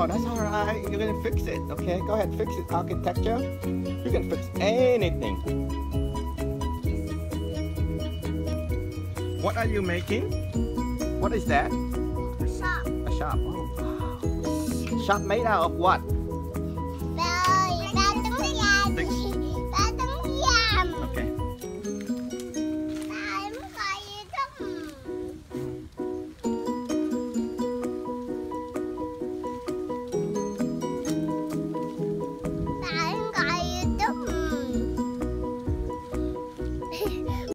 Oh, that's all right. You're gonna fix it, okay? Go ahead, fix it. Architecture. You can fix anything. What are you making? What is that? A Shop. A shop. Oh, wow. Shop made out of what?